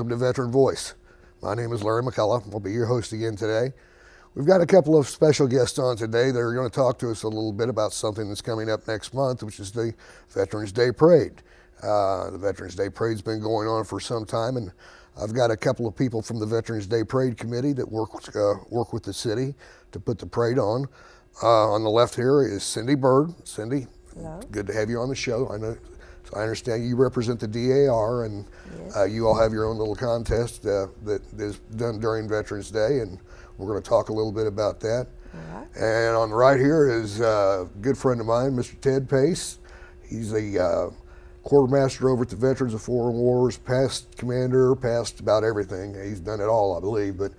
welcome to Veteran Voice. My name is Larry McCullaugh. I'll be your host again today. We've got a couple of special guests on today that are going to talk to us a little bit about something that's coming up next month, which is the Veterans Day Parade. Uh, the Veterans Day Parade's been going on for some time, and I've got a couple of people from the Veterans Day Parade Committee that work uh, work with the city to put the parade on. Uh, on the left here is Cindy Byrd. Cindy, Hello. good to have you on the show. I know. So I understand you represent the DAR, and Yes. uh, you all have your own little contest uh, that is done during Veterans Day, and we're going to talk a little bit about that. Right. And on the right here is uh, a good friend of mine, Mr. Ted Pace. He's the uh, quartermaster over at the Veterans of Foreign Wars, past commander, past about everything. He's done it all, I believe. But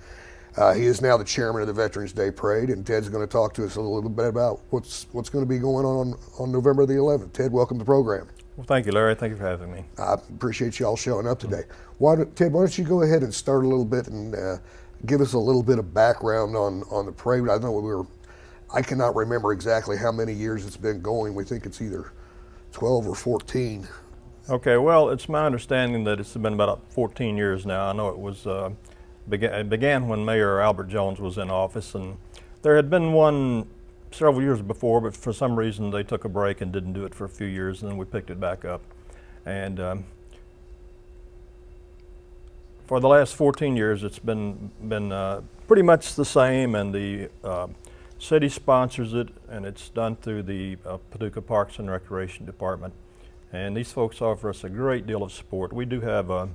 uh, he is now the chairman of the Veterans Day Parade, and Ted's going to talk to us a little bit about what's what's going to be going on on November the 11th. Ted, welcome to the program. Well, thank you, Larry. Thank you for having me. I appreciate you all showing up today. Why don't, Ted, why don't you go ahead and start a little bit and uh, give us a little bit of background on, on the parade? I know we were, I cannot remember exactly how many years it's been going. We think it's either 12 or 14. Okay, well, it's my understanding that it's been about 14 years now. I know it was uh, began, it began when Mayor Albert Jones was in office, and there had been one several years before, but for some reason they took a break and didn't do it for a few years, and then we picked it back up. And um, for the last 14 years, it's been been uh, pretty much the same, and the uh, city sponsors it, and it's done through the uh, Paducah Parks and Recreation Department. And these folks offer us a great deal of support. We do have a,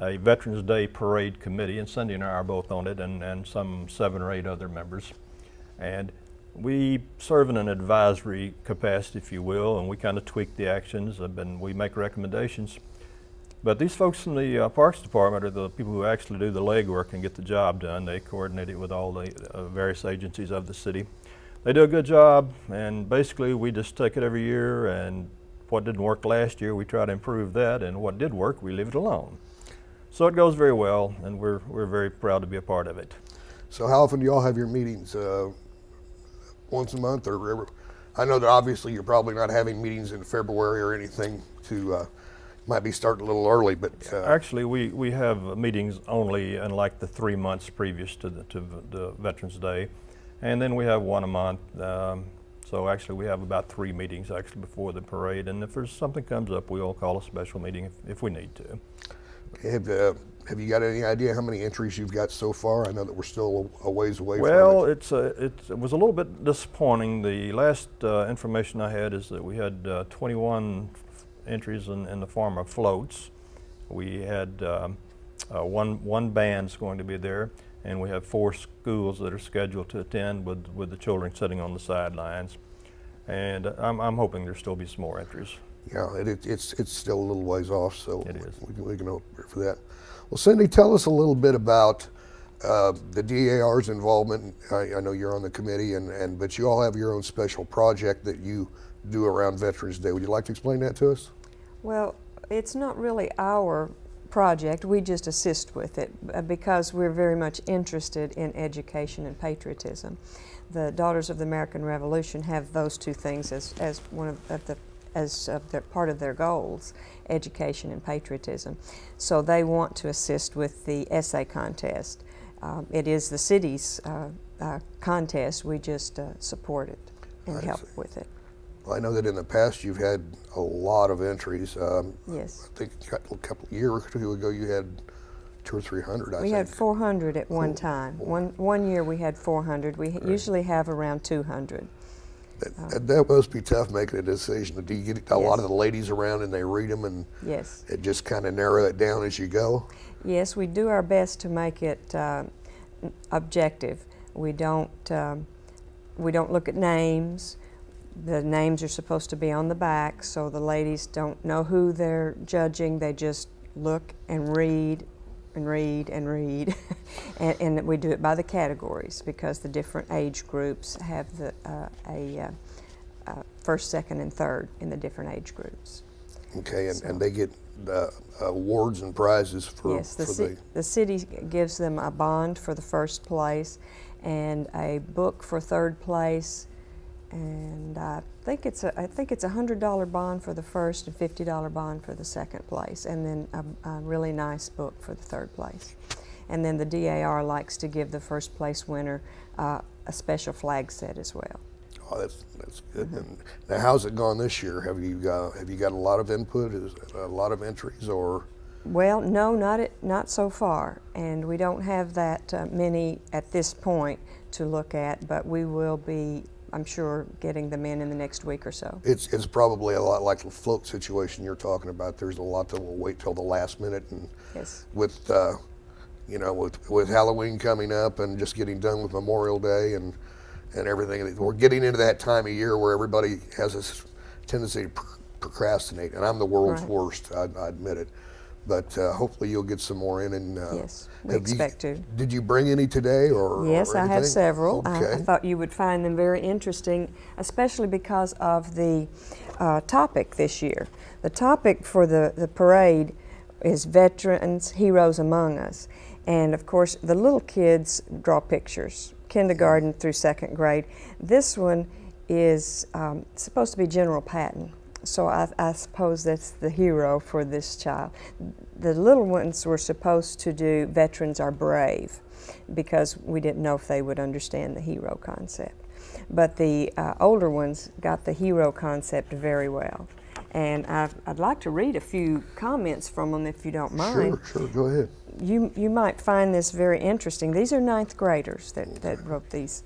a Veterans Day Parade Committee, and Cindy and I are both on it, and, and some seven or eight other members. And we serve in an advisory capacity, if you will, and we kind of tweak the actions, and we make recommendations. But these folks in the uh, Parks Department are the people who actually do the legwork and get the job done. They coordinate it with all the uh, various agencies of the city. They do a good job, and basically we just take it every year, and what didn't work last year, we try to improve that, and what did work, we leave it alone. So it goes very well, and we're, we're very proud to be a part of it. So how often do y'all have your meetings? Uh, once a month or I know that obviously you're probably not having meetings in February or anything to, uh, might be starting a little early, but uh, Actually, we, we have meetings only in like the three months previous to the, to the Veterans Day. And then we have one a month. Um, so actually, we have about three meetings actually before the parade. And if there's something comes up, we'll call a special meeting if, if we need to. have, uh, have you got any idea how many entries you've got so far? I know that we're still a ways away Well, from it. it's, uh, it's, it was a little bit disappointing. The last uh, information I had is that we had uh, 21 entries in, in the form of floats. We had um, uh, one, one band's going to be there, and we have four schools that are scheduled to attend with, with the children sitting on the sidelines. And I'm, I'm hoping there'll still be some more entries. Yeah, it, it, it's, it's still a little ways off, so We, can, we can hope for that. Well, Cindy, tell us a little bit about uh, the DAR's involvement. I, I know you're on the committee, and, and but you all have your own special project that you do around Veterans Day. Would you like to explain that to us? Well, it's not really our project. We just assist with it uh, because we're very much interested in education and patriotism. The Daughters of the American Revolution have those two things as, as one of, of the as their, part of their goals, education and patriotism. So they want to assist with the essay contest. Um, it is the city's uh, uh, contest. We just uh, support it and I help see. with it. Well, I know that in the past you've had a lot of entries. Um, Yes. I think a couple a year or two ago you had two or three hundred. I We think. had 400 at one time. One, one year we had 400. We ha- usually have around 200. That, that must be tough making a decision. Do you get a lot of the ladies around and they read them and Yes. it just kind of narrow it down as you go? Yes, we do our best to make it uh, objective. We don't, um, we don't look at names. The names are supposed to be on the back, so the ladies don't know who they're judging. They just look and read and read and read. and, and we do it by the categories because the different age groups have the, uh, a uh, uh, first, second, and third in the different age groups. Okay, and, So- and they get uh, awards and prizes for, Yes, the, for ci- the the city gives them a bond for the first place and a book for third place and I think it's a I think it's a hundred dollar bond for the first and fifty dollar bond for the second place, and then a, a, really nice book for the third place. And then the DAR likes to give the first place winner uh, a special flag set as well. Oh, that's that's good. Mm -hmm. And now, how's it gone this year? Have you got have you got a lot of input? Is a lot of entries or? Well, no, not it, not so far, and we don't have that uh, many at this point to look at. But we will be I'm sure getting them in in the next week or so. It's, it's probably a lot like the float situation you're talking about. There's a lot that will wait till the last minute, and yes. with uh, you know with with Halloween coming up and just getting done with Memorial Day and and everything, we're getting into that time of year where everybody has this tendency to procrastinate, and I'm the world's right. worst. I, I admit it but uh, hopefully you'll get some more in. And uh, yes, we expect you, to. Did you bring any today, or yes, or I have several. Okay. I, I, thought you would find them very interesting, especially because of the uh, topic this year. The topic for the the parade is veterans, heroes among us, and of course the little kids draw pictures, kindergarten through second grade. This one is um, supposed to be General Patton so I, I, suppose that's the hero for this child. The little ones were supposed to do Veterans Are Brave because we didn't know if they would understand the hero concept. But the uh, older ones got the hero concept very well. And i would like to read a few comments from them if you don't mind. Sure, sure, go ahead. You, you might find this very interesting. These are ninth graders that, that wrote these.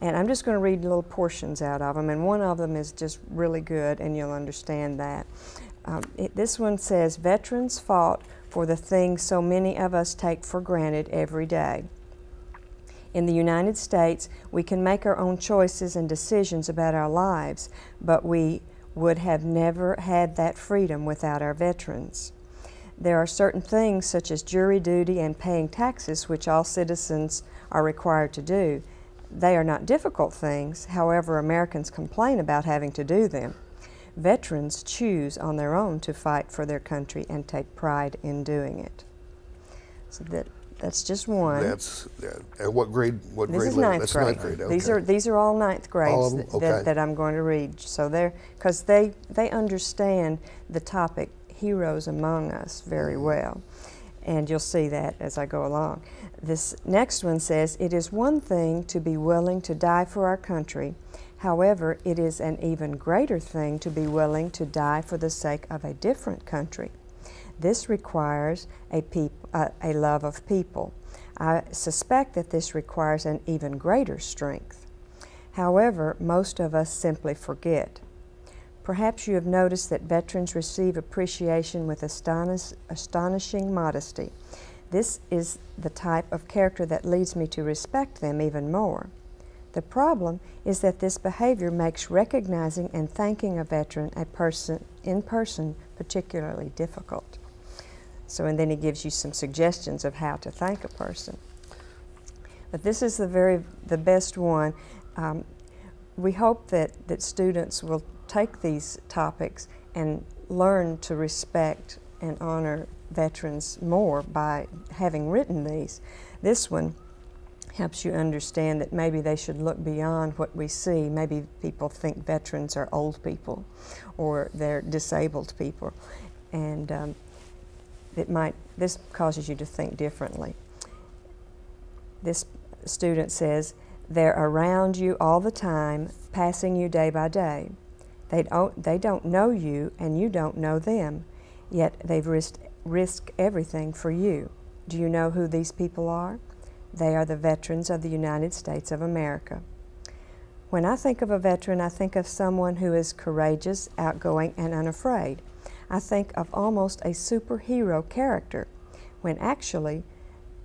And I'm just going to read little portions out of them, and one of them is just really good, and you'll understand that. Um, it, this one says, Veterans fought for the things so many of us take for granted every day. In the United States, we can make our own choices and decisions about our lives, but we would have never had that freedom without our veterans. There are certain things, such as jury duty and paying taxes, which all citizens are required to do. They are not difficult things, however, Americans complain about having to do them. Veterans choose on their own to fight for their country and take pride in doing it. So that that's just one. That's uh, what grade? What this grade? Is ninth that's grade. ninth grade. Okay. These are these are all ninth grades all okay. that, that, I'm going to read. So they're because they they understand the topic heroes among us very mm-hmm. well, and you'll see that as I go along. This next one says, It is one thing to be willing to die for our country. However, it is an even greater thing to be willing to die for the sake of a different country. This requires a, uh, a love of people. I suspect that this requires an even greater strength. However, most of us simply forget. Perhaps you have noticed that veterans receive appreciation with astonish- astonishing modesty. This is the type of character that leads me to respect them even more. The problem is that this behavior makes recognizing and thanking a veteran a person in person particularly difficult. So, and then he gives you some suggestions of how to thank a person. But this is the very the best one. Um, we hope that, that students will take these topics and learn to respect and honor veterans more by having written these. This one helps you understand that maybe they should look beyond what we see. Maybe people think veterans are old people or they're disabled people. And um, it might, this causes you to think differently. This student says, they're around you all the time, passing you day by day. They don't, they don't know you and you don't know them, yet they've risked risk everything for you. Do you know who these people are? They are the veterans of the United States of America. When I think of a veteran, I think of someone who is courageous, outgoing, and unafraid. I think of almost a superhero character, when actually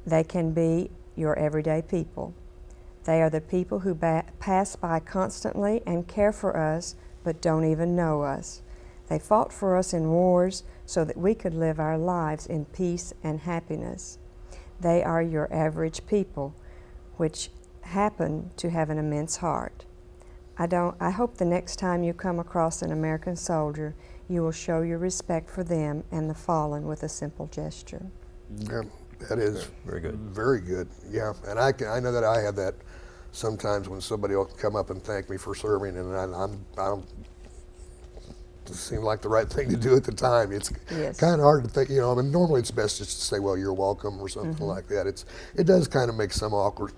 they can be your everyday people. They are the people who pass by constantly and care for us, but don't even know us. They fought for us in wars, so that we could live our lives in peace and happiness. They are your average people, which happen to have an immense heart. I, don't, I hope the next time you come across an American soldier, you will show your respect for them and the fallen with a simple gesture. Yeah, that is very good. Very good. Yeah, and I, can, I know that I have that sometimes when somebody will come up and thank me for serving, and I, I'm, I don't it seemed like the right thing to do at the time. It's Yes. kind of hard to think, you know. I mean, normally it's best just to say, "Well, you're welcome" or something Mm-hmm. like that. It's it does kind of make some awkward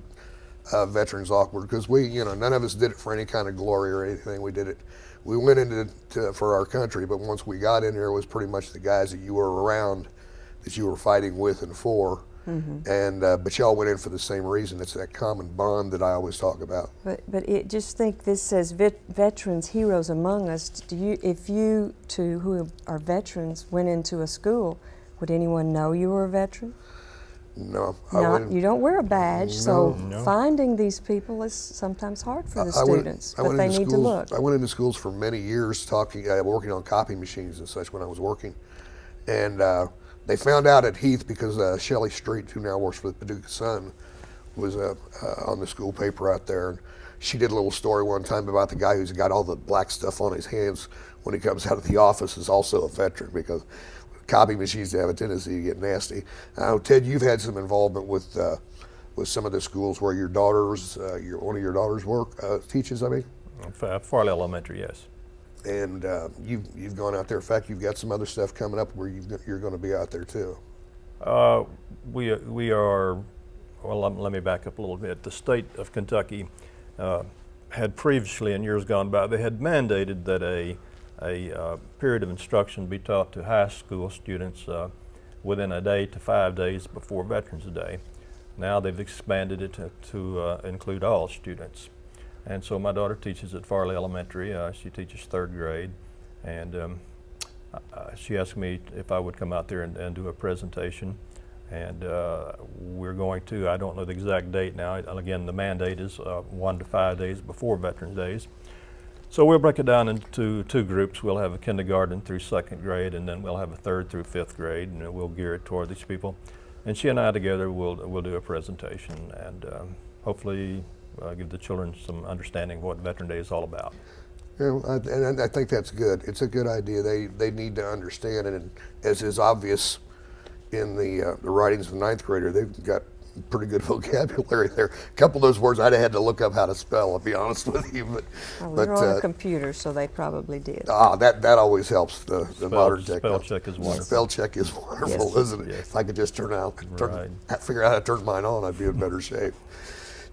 uh, veterans awkward because we, you know, none of us did it for any kind of glory or anything. We did it. We went into to, for our country, but once we got in here, it was pretty much the guys that you were around, that you were fighting with and for. And uh, but y'all went in for the same reason. It's that common bond that I always talk about. But, but it, just think this says vet, veterans, heroes among us. Do you, if you two who are veterans went into a school, would anyone know you were a veteran? No, I Not, wouldn't- you don't wear a badge, so No. finding these people is sometimes hard for the I went- students, I but went they into need schools, to look. I went into schools for many years, talking, uh, working on copy machines and such when I was working, and uh, they found out at Heath because uh, Shelley Street, who now works for the Paducah Sun, was uh, uh, on the school paper out there, and she did a little story one time about the guy who's got all the black stuff on his hands when he comes out of the office is also a veteran because copy machines have a tendency to get nasty. I know Ted, you've had some involvement with. Uh, with some of the schools where your daughters, uh, your one of your daughters work, uh, teaches. I mean, Fa- Farley Elementary, yes. And uh, you've you've gone out there. In fact, you've got some other stuff coming up where you've, you're going to be out there too. Uh, we, we are, well, let, let me back up a little bit. The state of Kentucky uh, had previously, in years gone by, they had mandated that a, a uh, period of instruction be taught to high school students uh, within a day to five days before Veterans Day. Now they've expanded it to, to uh, include all students. And so my daughter teaches at Farley Elementary. Uh, she teaches third grade. And um, uh, she asked me if I would come out there and, and do a presentation. And uh, we're going to, I don't know the exact date now. Again, the mandate is uh, one to five days before Veterans Days. So we'll break it down into two groups. We'll have a kindergarten through second grade, and then we'll have a third through fifth grade, and we'll gear it toward these people. And she and I together will will do a presentation and um, hopefully uh, give the children some understanding of what Veteran Day is all about. You know, and I think that's good. It's a good idea. They they need to understand, it, and as is obvious in the uh, the writings of the ninth grader, they've got pretty good vocabulary there. A couple of those words I'd have had to look up how to spell. I'll be honest with you, but Well, but they're on uh, a computer, so they probably did. ah, that that always helps. The, the Spell- modern spell check is wonderful. Spell check is wonderful, Yes. isn't it? Yes. If I could just turn out, turn, Right. figure out how to turn mine on, I'd be in better shape.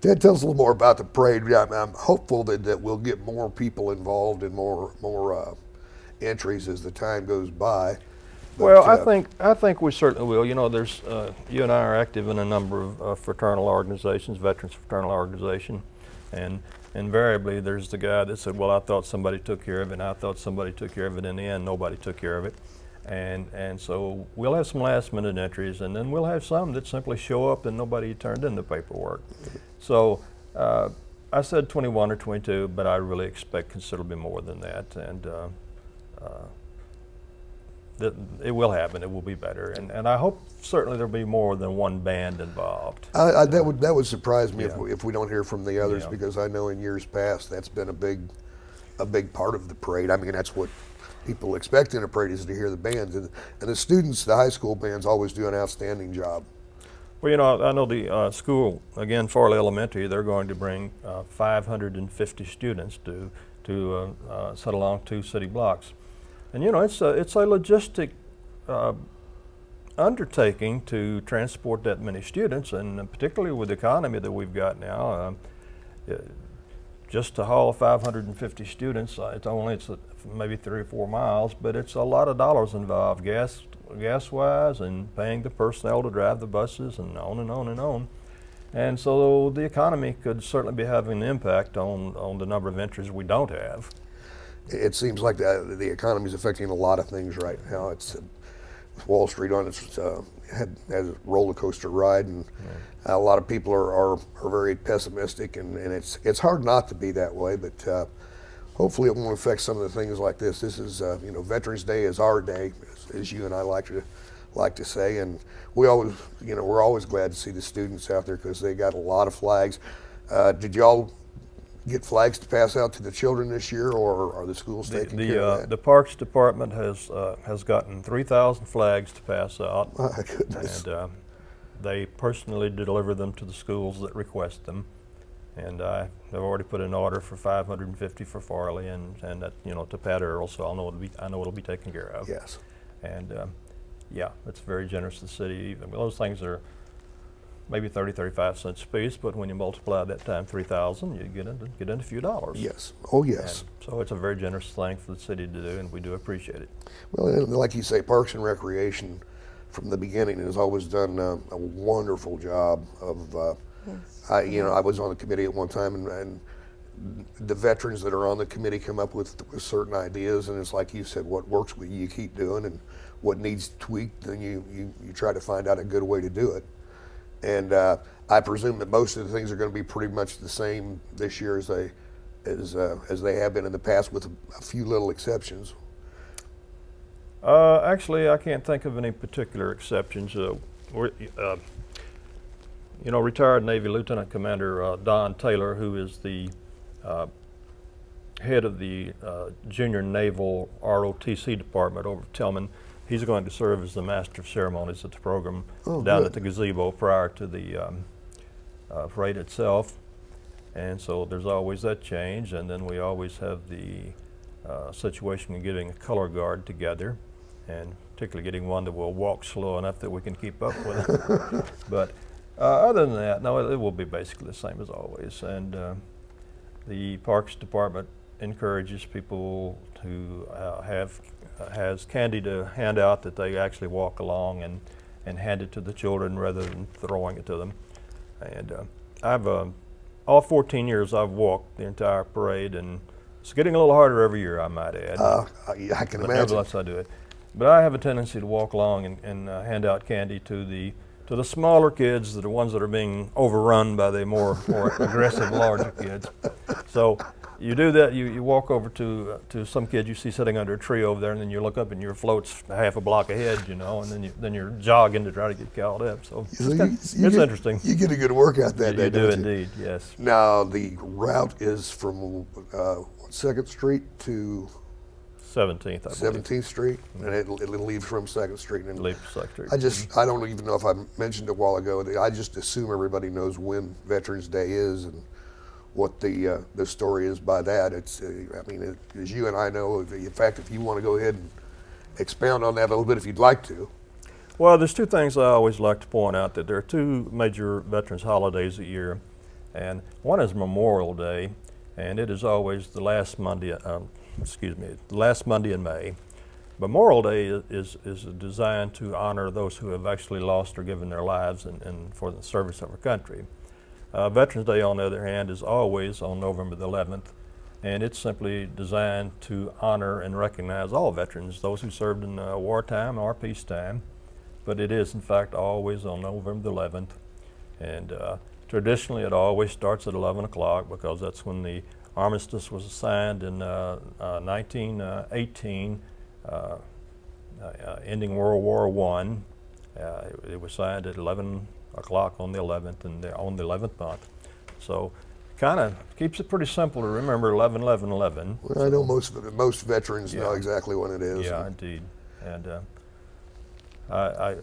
Ted, tell us a little more about the parade. I'm, I'm hopeful that, that we'll get more people involved and more more uh, entries as the time goes by. But, Well, I uh, think I think we certainly will. You know, there's uh, you and I are active in a number of uh, fraternal organizations, veterans fraternal organization, and invariably there's the guy that said, "Well, I thought somebody took care of it, and I thought somebody took care of it. In the end, nobody took care of it." And and so we'll have some last minute entries, and then we'll have some that simply show up and nobody turned in the paperwork. So. Uh, I said 21 or 22, but I really expect considerably more than that, and uh, uh, that it will happen. It will be better, and and I hope certainly there'll be more than one band involved. I, I, that would that would surprise me if, we, if we don't hear from the others Yeah. because I know in years past that's been a big a big part of the parade. I mean that's what people expect in a is to hear the bands and, and the students, the high school bands always do an outstanding job. Well, you know, I know the uh, school again, Farley Elementary. They're going to bring uh, 550 students to to uh, uh, set along two city blocks, and you know, it's a it's a logistic. Uh, undertaking to transport that many students, and particularly with the economy that we've got now, um, just to haul 550 students, uh, it's only it's uh, maybe three or four miles, but it's a lot of dollars involved, gas gas wise, and paying the personnel to drive the buses, and on and on and on. And so the economy could certainly be having an impact on, on the number of entries we don't have. It seems like the, the economy is affecting a lot of things right now. It's Wall Street on its uh, had has a roller coaster ride, and a lot of people are, are, are very pessimistic, and, and it's it's hard not to be that way. But uh, hopefully, it won't affect some of the things like this. This is uh, you know Veterans Day is our day, as, as you and I like to like to say, and we always you know we're always glad to see the students out there because they got a lot of flags. Uh, did y'all get flags to pass out to the children this year, or are the schools The, taking care the, of uh, that? the Parks Department has, uh, has gotten 3,000 flags to pass out. My goodness. And uh, they personally deliver them to the schools that request them. And I have already put an order for 550 for Farley, and, and that you know to Pat Earl, so I'll know it'll be I know it'll be taken care of. Yes. And um, yeah, it's very generous to the city. Even those things are maybe 30, 35 cents a piece, but when you multiply that time 3,000, you get into get into a few dollars. Yes. Oh, yes. And so it's a very generous thing for the city to do, and we do appreciate it. Well, like you say, Parks and Recreation from the beginning has always done uh, a wonderful job of. Uh, Yes. I, you know, I was on the committee at one time, and, and the veterans that are on the committee come up with, with certain ideas, and it's like you said, what works with you, you keep doing, and what needs tweaked, then you, you, you try to find out a good way to do it. And uh, I presume that most of the things are going to be pretty much the same this year as they as uh, as they have been in the past, with a, few little exceptions. Uh, actually, I can't think of any particular exceptions. Uh, we're, uh, you know, retired Navy Lieutenant Commander uh, Don Taylor, who is the uh, head of the uh, Junior Naval ROTC department over Tilghman, he's going to serve as the Master of Ceremonies at the program Oh, down good. at the gazebo prior to the um, uh, parade itself. And so there's always that change, and then we always have the uh, situation of getting a color guard together, and particularly getting one that will walk slow enough that we can keep up with it. but uh, other than that, no, it, it will be basically the same as always. And uh, the Parks Department encourages people to uh, have uh, has candy to hand out that they actually walk along and and hand it to the children rather than throwing it to them. And uh, I've uh, all 14 years I've walked the entire parade, and it's getting a little harder every year, I might add. Uh, I, I can but imagine. nevertheless, I do it. But I have a tendency to walk along and, and uh, hand out candy to the to the smaller kids, the ones that are being overrun by the more more aggressive larger kids. So you do that. You, you walk over to uh, to some kid you see sitting under a tree over there, and then you look up and your float's half a block ahead, you know, and then you then you're jogging to try to get caught up. So it's, you- you it's get- interesting. You get a good workout that You, day. you do indeed, yes. Now the route is from uh, Second Street to 17th, I believe. 17th Street, and it'll, it'll leave from Second Street. And Leap Secretary. I just I don't even know if I mentioned it a while ago. I just assume everybody knows when Veterans Day is and what the uh, the story is by that. It's uh, I mean it, as you and I know. if- In fact, if you want to go ahead and expound on that a little bit, if you'd like to. Well, there's two things I always like to point out that there are two major veterans holidays a year, and one is Memorial Day, and it is always the last Monday. Um, excuse me, the last Monday in May. Memorial Day is is designed to honor those who have actually lost or given their lives in, in for the service of our country. Uh, Veterans Day, on the other hand, is always on November the 11th, and it's simply designed to honor and recognize all veterans, those who served in uh, wartime or peacetime. But it is, in fact, always on November the 11th, and uh, traditionally it always starts at 11 o'clock because that's when the armistice was signed in uh, uh, 1918, uh, uh, uh, ending World War. Uh, it, it was signed at 11 o'clock on the 11th and the, on the 11th month. So kind of keeps it pretty simple to remember 11, 11, 11. Well, I know most most veterans know exactly when it is. Yeah, indeed. And uh, I, I,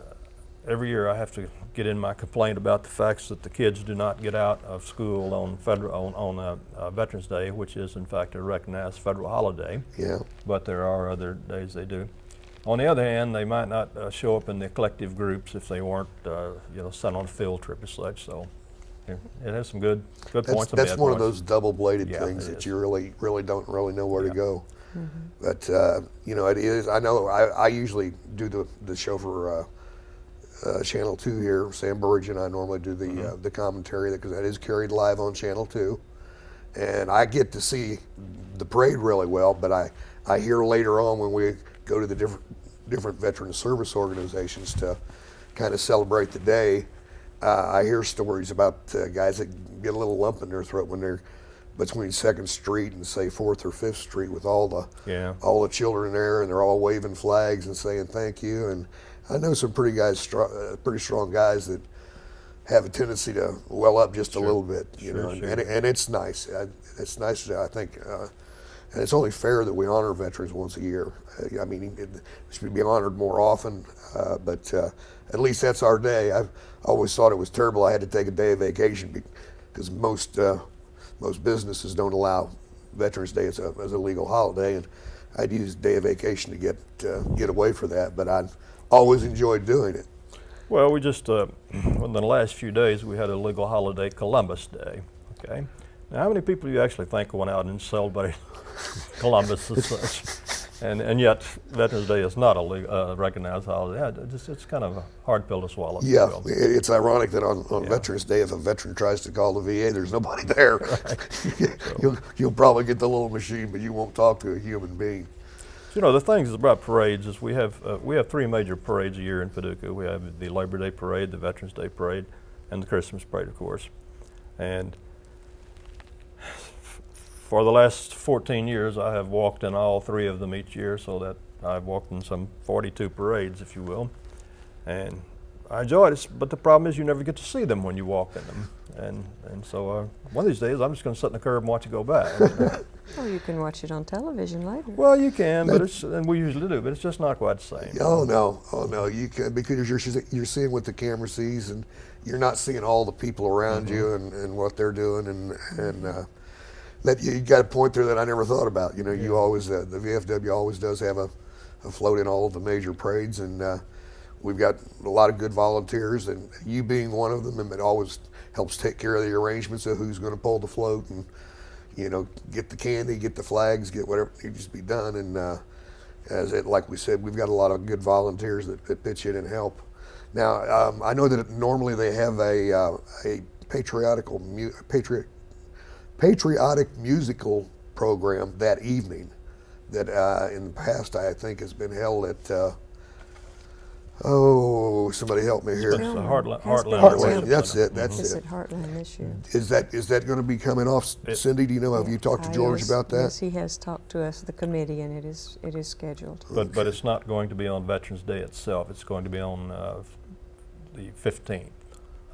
every year I have to get in my complaint about the facts that the kids do not get out of school on federal on, on uh, uh, Veterans Day, which is in fact a recognized federal holiday. yeah. But there are other days they do. On the other hand, they might not uh, show up in the collective groups if they weren't, uh, you know, sent on a field trip as such. So it it has some good good That's, points that's bad one of those double-bladed Yeah, things it that is. you really, really don't really know where Yeah. to go. But uh, you know, it is. I know. I, I usually do the the show for uh, uh, Channel Two here. Sam Burridge and I normally do the Mm-hmm. uh, the commentary because that is carried live on Channel Two, and I get to see the parade really well. But I I hear later on when we go to the different different veteran service organizations to kind of celebrate the day. Uh, I hear stories about uh, guys that get a little lump in their throat when they're between Second Street and say Fourth or Fifth Street with all the Yeah. all the children there, and they're all waving flags and saying thank you. And I know some pretty guys, str- uh, pretty strong guys that have a tendency to well up just a little bit, you Sure, know, and, sure. and, and it's nice. I, it's nice. I think, uh, and it's only fair that we honor veterans once a year. Uh, I mean, it should be honored more often, uh, but uh, at least that's our day. I've always thought it was terrible. I had to take a day of vacation because most uh, most businesses don't allow Veterans Day as a, as a legal holiday, and I'd use day of vacation to get uh, get away for that. But I always enjoyed doing it. Well, we just, uh, in the last few days, we had a legal holiday, Columbus Day. Okay. Now, how many people do you actually think went out and celebrated Columbus as such? And, and yet, Veterans Day is not a uh, recognized holiday. Yeah, it just, it's kind of a hard pill to swallow. Yeah, it's ironic that on, on Yeah. Veterans Day, if a veteran tries to call the VA, there's nobody there. you'll, you'll probably get the little machine, but you won't talk to a human being. You know, the things about parades is we have uh, we have three major parades a year in Paducah. We have the Labor Day parade, the Veterans Day parade, and the Christmas parade, of course. And f- for the last 14 years, I have walked in all three of them each year, so that I've walked in some 42 parades, if you will. And I enjoy it, but the problem is you never get to see them when you walk in them. And, and so uh, one of these days, I'm just going to sit in the curb and watch it go by. Or you can watch it on television later. Well, you can, but That- it's and we usually do, but it's just not quite the same. Oh no, oh no, you can because you're you're seeing what the camera sees, and you're not seeing all the people around you and, and what they're doing, and and uh, that you got a point there that I never thought about. You know, you always uh, the VFW always does have a, a float in all of the major parades, and uh, we've got a lot of good volunteers, and you being one of them, and it always helps take care of the arrangements of who's going to pull the float and you know get the candy, get the flags, get whatever needs to be done, and. Uh, as it, like we said, we've got a lot of good volunteers that, that pitch in and help. Now, um, I know that normally they have a, uh, a patriotical mu- patriot, patriotic musical program that evening that uh, in the past I think has been held at, uh, oh, somebody help me here. It's the Heartland, Heartland. Heartland, that's it, that's It's it. at Heartland this year. Is that, is that going to be coming off, It- Cindy? Do you know, have you talked to George was- about that? Yes, he has talked to us, the committee, and it is, it is scheduled. But, but it's not going to be on Veterans Day itself. It's going to be on uh, the 15th,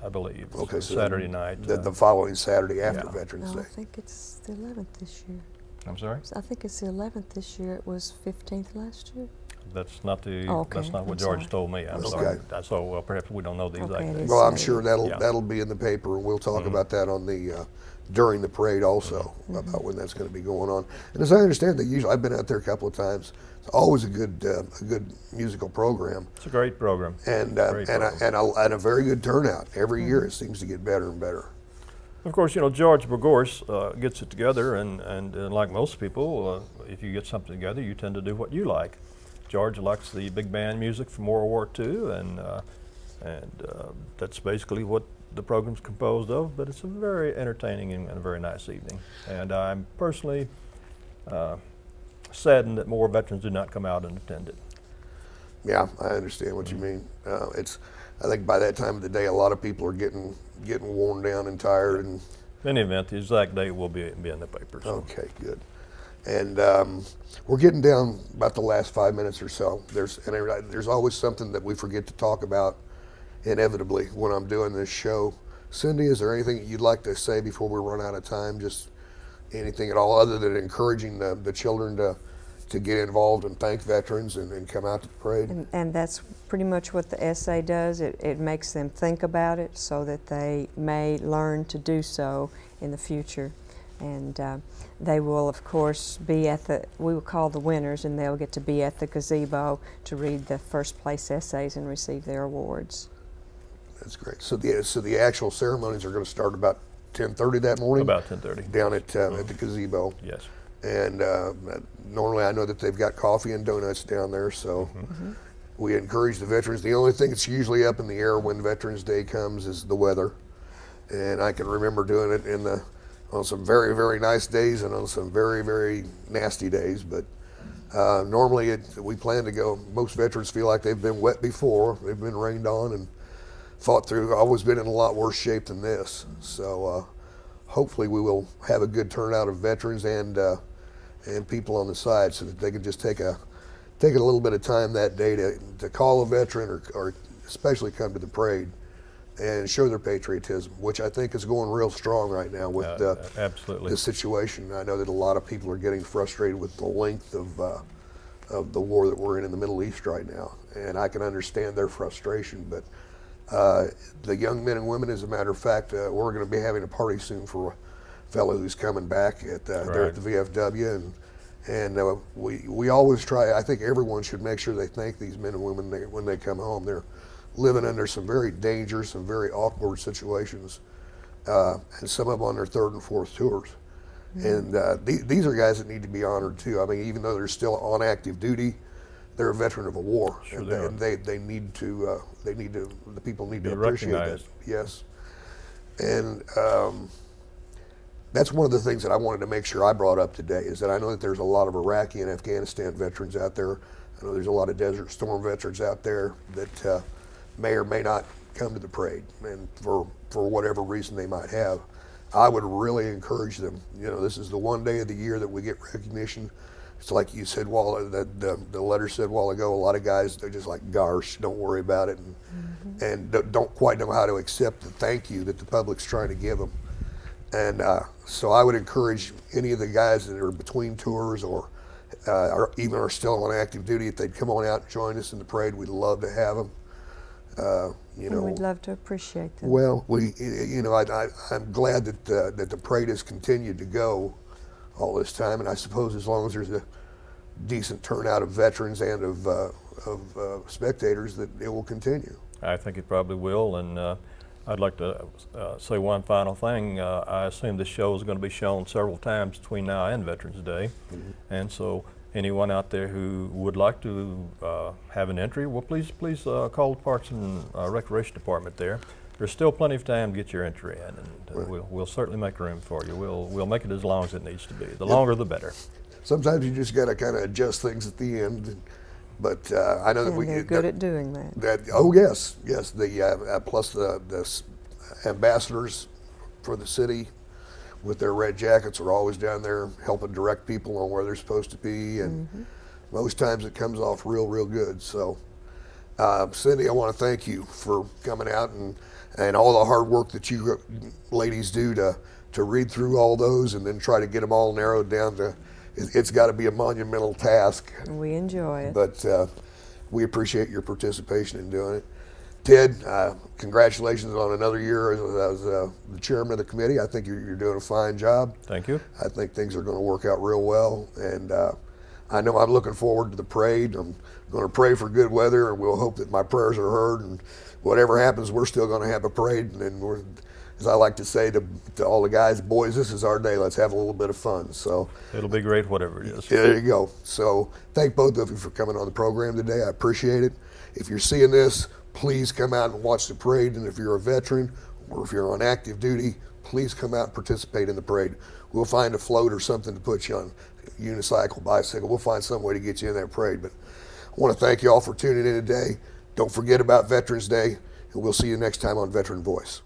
I believe. Okay, so Saturday night. The, uh, the following Saturday after Yeah. Veterans No, I think it's the 11th this year. I'm sorry? I think it's the 11th this year. It was 15th last year. That's not the, Oh, Okay, that's not what I'm George sorry. told me. I'm Okay. sorry. Uh, So uh, perhaps we don't know the exact it date. Well, I'm sure that'll Yeah. that'll be in the paper, and we'll talk Mhm. about that on the uh, during the parade also Mm-hmm. about when that's going to be going on. And as I understand, that usually I've been out there a couple of times. Always a good uh, a good musical program, It's a great program. and uh, Great and a, and, a, and a very good turnout. Every year Mm-hmm. it seems to get better and better. Of course, you know, George Burgos uh, gets it together, and, and, and like most people, uh, if you get something together, you tend to do what you like. George likes the big band music from World War II, and, uh, and uh, that's basically what the program's composed of, but it's a very entertaining and, and a very nice evening. And I'm personally uh, saddened that more veterans do not come out and attend it. Yeah, I understand what you mean. Uh, it's I think by that time of the day, a lot of people are getting getting worn down and tired and In any event, the exact date will be, be in the papers. So. Okay, good. And um, we're getting down about the last five minutes or so. There's and I- there's always something that we forget to talk about, inevitably when I'm doing this show. Cindy, is there anything you'd like to say before we run out of time? Just anything at all, other than encouraging the, the children to to get involved and thank veterans and, and come out to the parade. And, and that's pretty much what the essay does. It, it makes them think about it so that they may learn to do so in the future. And uh, they will, of course, be at the, we will call the winners, and they'll get to be at the gazebo to read the first place essays and receive their awards. That's great. So the so the actual ceremonies are going to start about 10:30 that morning About 10:30. down at uh, at the gazebo. Yes. And uh, normally, I know that they've got coffee and donuts down there, so we encourage the veterans. The only thing that's usually up in the air when Veterans Day comes is the weather, and I can remember doing it in the on some very very nice days and on some very very nasty days. But uh, normally, it, we plan to go. Most veterans feel like they've been wet before; they've been rained on and fought through. Always been in a lot worse shape than this. So. Uh, hopefully we will have a good turnout of veterans and uh, and people on the side so that they can just take a take a little bit of time that day to, to call a veteran or, or especially come to the parade and show their patriotism, which I think is going real strong right now with Uh, the, absolutely. the situation. I know that a lot of people are getting frustrated with the length of uh, of the war that we're in in the Middle East right now, and I can understand their frustration. But uh, the young men and women, as a matter of fact, uh, we're going to be having a party soon for a fellow who's coming back at uh, there at the VFW, and and uh, we we always try. I think everyone should make sure they thank these men and women they, when they come home. They're living under some very dangerous and very awkward situations, uh, and some of them on their third and fourth tours. And uh, the- these are guys that need to be honored too. I mean, even though they're still on active duty, they're a veteran of a war, Sure and, they and they they need to uh, they need to the people need Be to appreciate that. Yes, and um, that's one of the things that I wanted to make sure I brought up today is that I know that there's a lot of Iraqi and Afghanistan veterans out there. I know there's a lot of Desert Storm veterans out there that uh, may or may not come to the parade, and for for whatever reason they might have. I would really encourage them. You know, this is the one day of the year that we get recognition. It's like you said, while that the, the letter said a while ago. A lot of guys they're just like, "Gosh, don't worry about it," and and don't- quite know how to accept the thank you that the public's trying to give them. And uh, so I would encourage any of the guys that are between tours or, uh, or even are still on active duty, if they'd come on out and join us in the parade, we'd love to have them. Uh, you And know, we'd love to appreciate them. well, we, you know, I, I, I'm glad that uh, that the parade has continued to go all this time, and I suppose as long as there's a decent turnout of veterans and of uh, of uh, spectators, that it will continue. I think it probably will, and uh, I'd like to uh, say one final thing. Uh, I assume this show is going to be shown several times between now and Veterans Day, and so anyone out there who would like to uh, have an entry, well, please, please uh, call the Parks and uh, Recreation Department there. There's still plenty of time to get your entry in, and uh, Right. we'll, we'll certainly make room for you. We'll, we'll make it as long as it needs to be. The longer, the better. Sometimes you just got to kind of adjust things at the end, but uh, I know that we they're good at doing that. that. Oh yes, yes. The uh, uh, plus the the ambassadors for the city with their red jackets are always down there helping direct people on where they're supposed to be, and most times it comes off real, real good. So, uh, Cindy, I want to thank you for coming out and and all the hard work that you ladies do to to read through all those and then try to get them all narrowed down to. it- It's got to be a monumental task. We enjoy it. But uh, we appreciate your participation in doing it. Ted, uh, congratulations on another year as, as uh, the chairman of the committee. I think you're, you're doing a fine job. Thank you. I think things are going to work out real well. And uh, I know I'm looking forward to the parade. I'm going to pray for good weather, and we'll hope that my prayers are heard. And whatever happens, we're still going to have a parade. And, then we're, as I like to say to, to all the guys, boys, this is our day. Let's have a little bit of fun. So It'll be great, whatever it is. there you go. So thank both of you for coming on the program today. I appreciate it. If you're seeing this, please come out and watch the parade. And if you're a veteran or if you're on active duty, please come out and participate in the parade. We'll find a float or something to put you on, unicycle, bicycle. We'll find some way to get you in that parade. But I want to thank you all for tuning in today. Don't forget about Veterans Day, and we'll see you next time on Veteran Voice.